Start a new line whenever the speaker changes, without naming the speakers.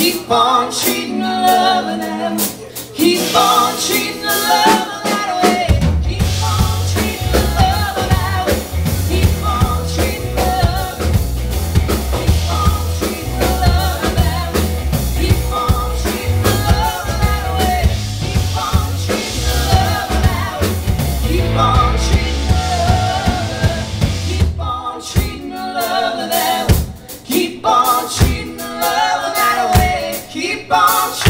Keep on treating the loving them. Keep on treating the loving keep on